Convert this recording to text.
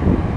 Thank